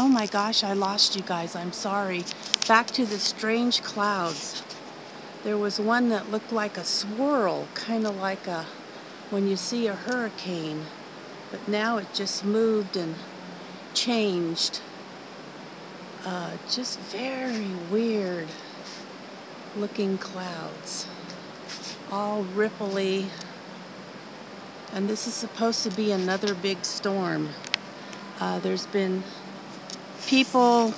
Oh my gosh, I lost you guys. I'm sorry. Back to the strange clouds. There was one that looked like a swirl, kind of like a when you see a hurricane. But now it just moved and changed. Uh, just very weird looking clouds. All ripply. And this is supposed to be another big storm. Uh, there's been people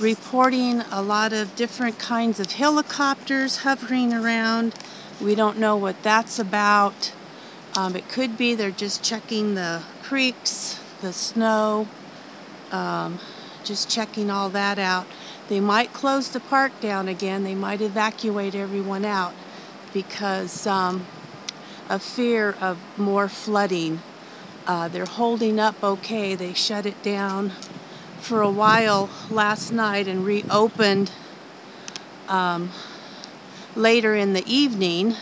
reporting a lot of different kinds of helicopters hovering around. We don't know what that's about. Um, it could be they're just checking the creeks, the snow, um, just checking all that out. They might close the park down again. They might evacuate everyone out because um, of fear of more flooding. Uh, they're holding up okay. They shut it down for a while last night and reopened um, later in the evening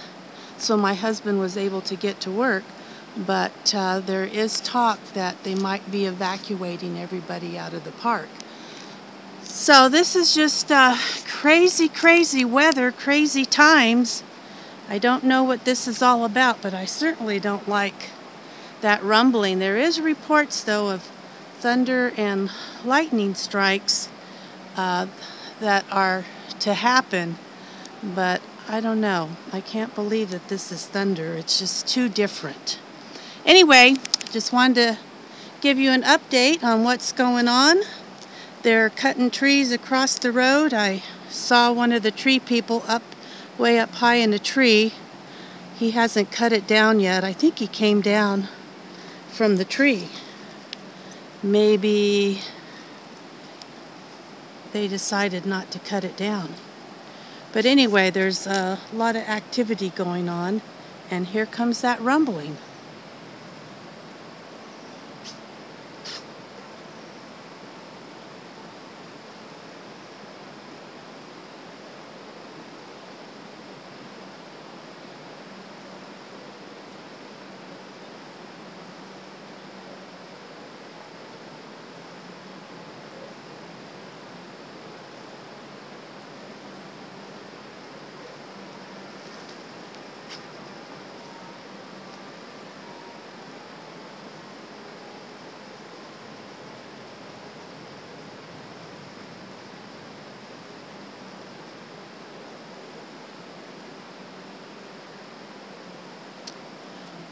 so my husband was able to get to work. But uh, there is talk that they might be evacuating everybody out of the park. So this is just uh, crazy crazy weather crazy times. I don't know what this is all about but I certainly don't like that rumbling. There is reports though of thunder and lightning strikes uh, that are to happen, but I don't know. I can't believe that this is thunder. It's just too different. Anyway, just wanted to give you an update on what's going on. They're cutting trees across the road. I saw one of the tree people up way up high in a tree. He hasn't cut it down yet. I think he came down from the tree maybe they decided not to cut it down. But anyway, there's a lot of activity going on, and here comes that rumbling.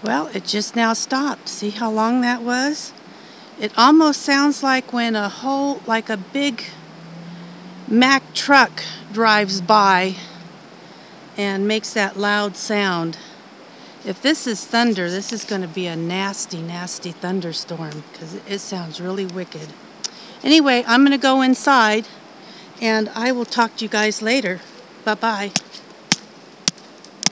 Well, it just now stopped. See how long that was? It almost sounds like when a whole, like a big Mack truck drives by and makes that loud sound. If this is thunder, this is going to be a nasty, nasty thunderstorm because it sounds really wicked. Anyway, I'm going to go inside and I will talk to you guys later. Bye-bye.